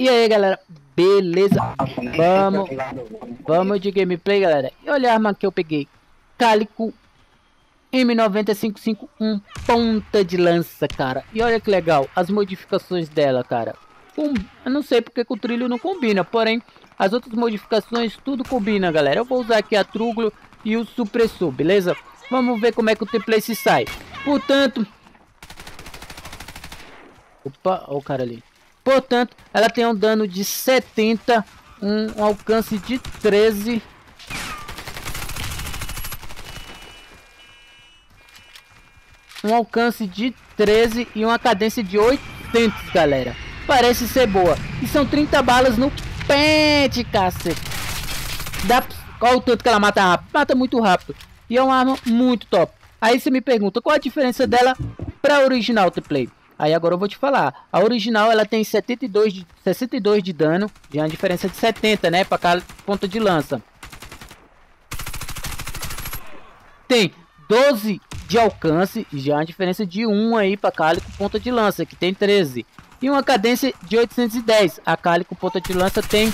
E aí galera, beleza? Vamos, vamos de gameplay galera. E olha a arma que eu peguei. Cálico M955 ponta de lança, cara. E olha que legal, as modificações dela, cara. Um, eu não sei porque o trilho não combina, porém as outras modificações tudo combina, galera. Eu vou usar aqui a Truglo e o supressor, beleza? Vamos ver como é que o template se sai. Portanto... Opa, olha o cara ali. Portanto, ela tem um dano de 70, um alcance de 13. Um alcance de 13 e uma cadência de 800, galera. Parece ser boa. E são 30 balas no pente, cacete. Dá... Olha o tanto que ela mata rápido. Mata muito rápido. E é uma arma muito top. Aí você me pergunta, qual a diferença dela para a original T-Play? Aí agora eu vou te falar. A original ela tem 72 de, 62 de dano. Já é uma diferença de 70, né? Para cada ponta de lança. Tem 12 de alcance. Já é uma diferença de 1 aí para cálico ponta de lança. Que tem 13. E uma cadência de 810. A cálico ponta de lança tem...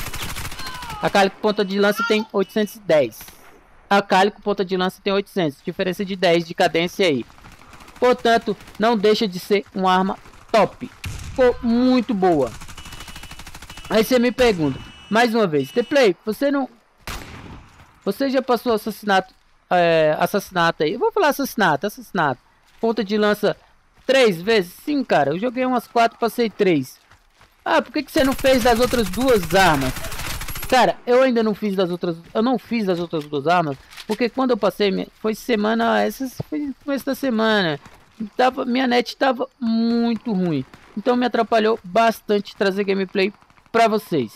A cálico ponta de lança tem 810. A cálico ponta de lança tem 800. Diferença de 10 de cadência aí. Portanto, não deixa de ser uma arma top. Ficou muito boa. Aí você me pergunta, mais uma vez, T-Play, você não... Você já passou assassinato, é, assassinato aí? Eu vou falar assassinato, assassinato. Ponta de lança três vezes? Sim, cara, eu joguei umas quatro, passei três. Ah, por que, que você não fez das outras duas armas? Cara, eu ainda não fiz das outras, eu não fiz das outras duas armas, porque quando eu passei, foi semana, essa foi começo da semana, tava, minha net tava muito ruim, então me atrapalhou bastante trazer gameplay pra vocês.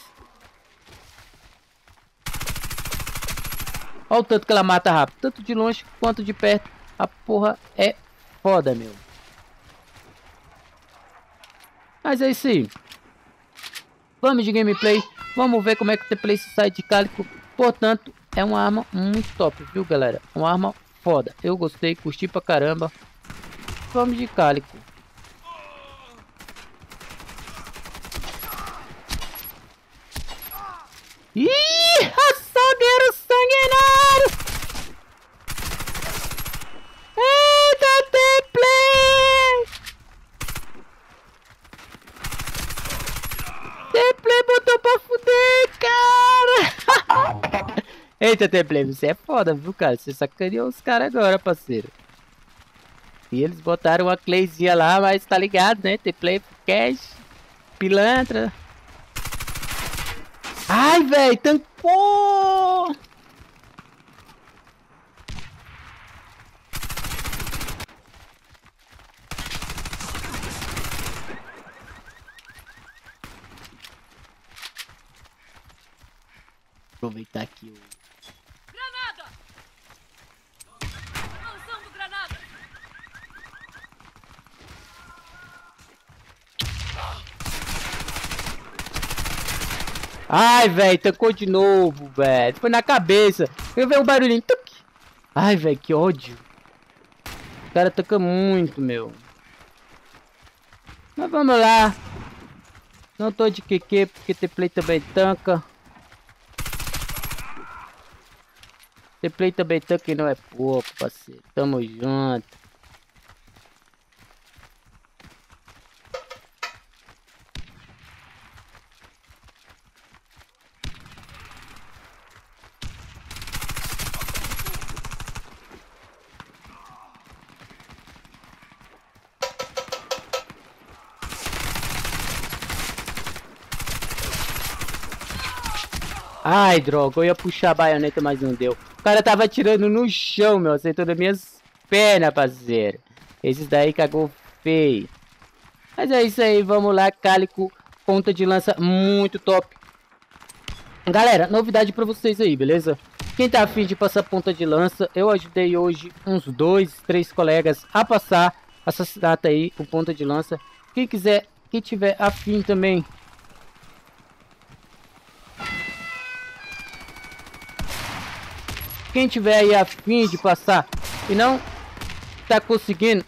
Olha o tanto que ela mata rápido, tanto de longe quanto de perto, a porra é foda, meu. Mas é isso aí. Vamos de gameplay. Vamos ver como é que o T-Play sai de cálico. Portanto, é uma arma muito top, viu, galera? Uma arma foda. Eu gostei, curti pra caramba. Vamos de cálico. Ih, Eita, Templay, você é foda, viu, cara? Você sacaneou os caras agora, parceiro. E eles botaram uma clayzinha lá, mas tá ligado, né? Templay, cash, pilantra. Ai, velho, tancou! Aproveitar aqui o Ai, velho, tocou de novo, velho. Foi na cabeça. Eu vi um barulhinho. Ai, velho, que ódio. O cara toca muito, meu. Mas vamos lá. Não tô de QQ porque T-Play também tanca. T-Play também tanca e não é pouco, parceiro. Tamo junto. Ai, droga, eu ia puxar a baioneta, mas não deu. O cara tava atirando no chão, meu, acertou nas minhas pernas, parceiro. Esses daí cagou feio. Mas é isso aí, vamos lá, cálico, ponta de lança muito top. Galera, novidade pra vocês aí, beleza? Quem tá afim de passar ponta de lança, eu ajudei hoje uns dois, três colegas a passar assassinato aí com ponta de lança. Quem quiser, quem tiver afim também Quem tiver aí afim de passar e não tá conseguindo,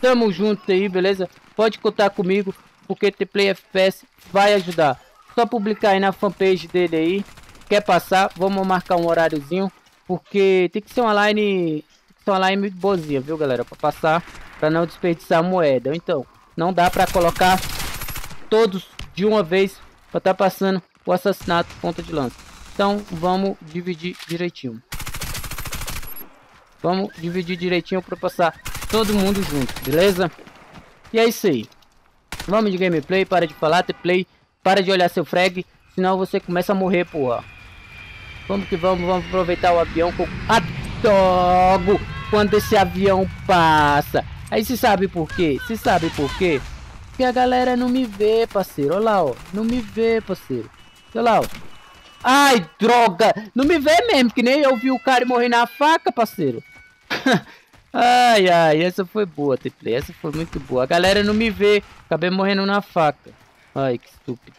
tamo junto aí, beleza? Pode contar comigo. porque T-Play FPS vai ajudar. Só publicar aí na fanpage dele aí. Quer passar? Vamos marcar um horáriozinho, porque tem que ser uma line, tem que ser uma line muito boazinha, viu, galera, para passar, para não desperdiçar moeda. Então, não dá para colocar todos de uma vez para estar tá passando o assassinato ponta de lança. Então, vamos dividir direitinho. Vamos dividir direitinho para passar todo mundo junto, beleza? E é isso aí. Vamos de gameplay, para de falar, play, para de olhar seu frag, senão você começa a morrer, porra. Vamos que vamos, vamos aproveitar o avião com... Adogo! Quando esse avião passa. Aí se sabe por quê? Se sabe por quê? Porque a galera não me vê, parceiro. Olha lá, ó. Não me vê, parceiro. Olha lá, ó. Ai, droga! Não me vê mesmo, que nem eu vi o cara morrer na faca, parceiro. ai, ai, essa foi boa, Teplay. Essa foi muito boa. A galera não me vê. Acabei morrendo na faca. Ai, que estúpido.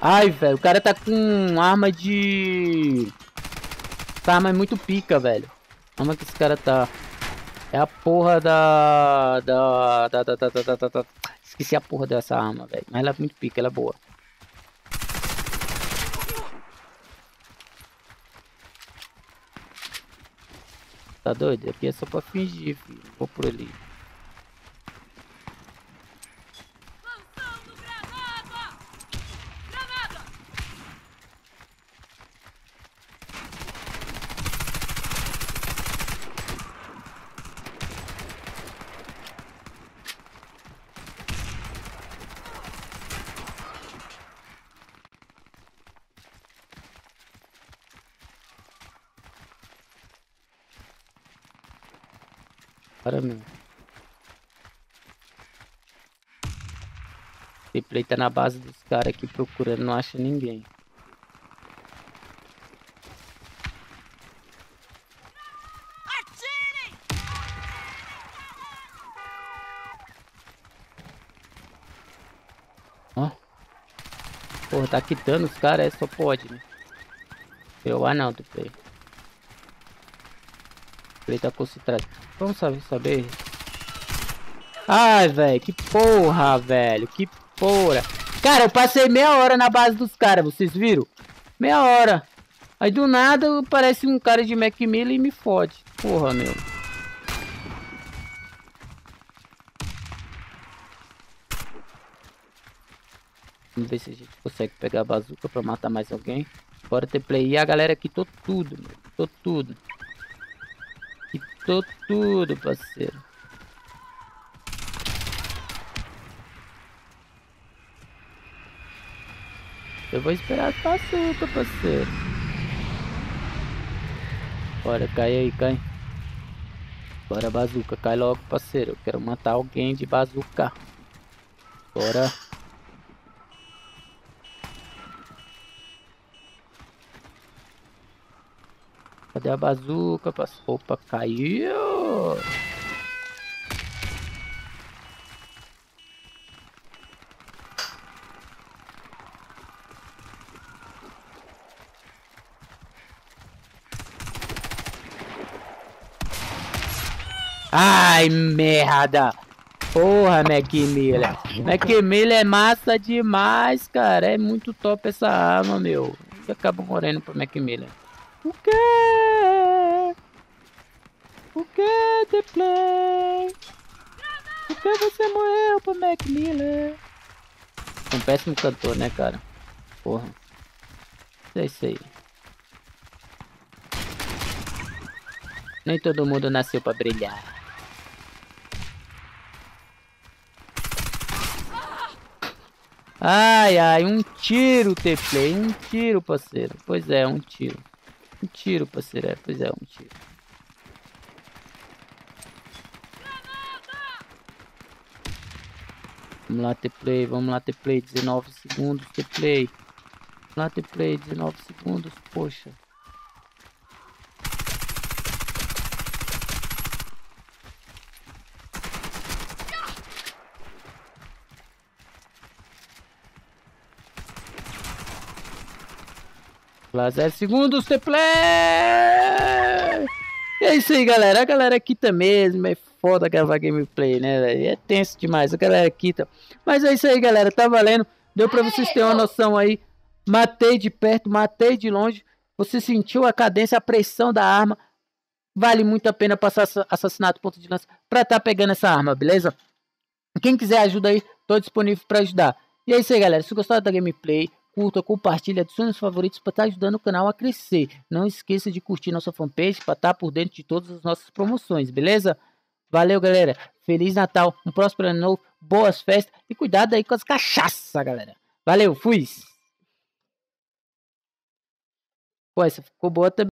Ai, velho, o cara tá com arma de... Arma é muito pica, velho. A arma que esse cara tá... É a porra da... Da... Da... Da... Da... Da... da, da... Esqueci a porra dessa arma, velho. Mas ela é muito pica, ela é boa. Tá doido? Aqui é só pra fingir, filho. Vou por ali. Para mim. Replay tá na base dos caras aqui procurando, não acha ninguém. Ó. Porra, tá quitando os caras, é só pode, né? Eu, ah não, do play. Play tá concentrado. Vamos saber. Ai, velho, que porra, velho. Que porra. Cara, eu passei meia hora na base dos caras, vocês viram? Meia hora. Aí do nada parece um cara de Macmillan e me fode. Porra, meu. Vamos ver se a gente consegue pegar a bazuca pra matar mais alguém. Bora ter play. E a galera aqui, tô tudo, meu. Tô tudo. Quitou tudo, parceiro. Eu vou esperar a açúcar, parceiro. Bora, cai aí, cai. Bora, bazuca, cai logo, parceiro. Eu quero matar alguém de bazuca. Bora. Cadê a bazuca? Opa, caiu! Ai, merda! Porra, Macmillan. Macmillan é massa demais, cara. É muito top essa arma, meu. E acaba morrendo pro Macmillan. O quê? O que, The Play? Por que você morreu pro Macmillan? Um péssimo cantor, né, cara? Porra. É isso aí. Nem todo mundo nasceu pra brilhar. Ai, ai, um tiro, T-Play. Um tiro, parceiro. Pois é, um tiro. Um tiro, parceiro. É, pois é, um tiro. Vamos lá, ter play, vamos lá, ter play, 19 segundos, ter play. Vamos lá, ter play, 19 segundos, poxa. Lá 0 segundos, The Play! é isso aí, galera. A galera quita mesmo, é foda gravar gameplay, né, velho? É tenso demais, a galera quita. Mas é isso aí, galera, tá valendo. Deu pra vocês terem uma noção aí. Matei de perto, matei de longe. Você sentiu a cadência, a pressão da arma. Vale muito a pena passar assassinato ponto de lança pra tá pegando essa arma, beleza? Quem quiser ajuda aí, tô disponível para ajudar. E é isso aí, galera. Se gostaram da gameplay, curta, compartilha, adicione os favoritos para estar tá ajudando o canal a crescer. Não esqueça de curtir nossa fanpage para estar tá por dentro de todas as nossas promoções, beleza? Valeu, galera. Feliz Natal, um próspero ano novo, boas festas e cuidado aí com as cachaças, galera. Valeu, fui! Pô, essa ficou boa também.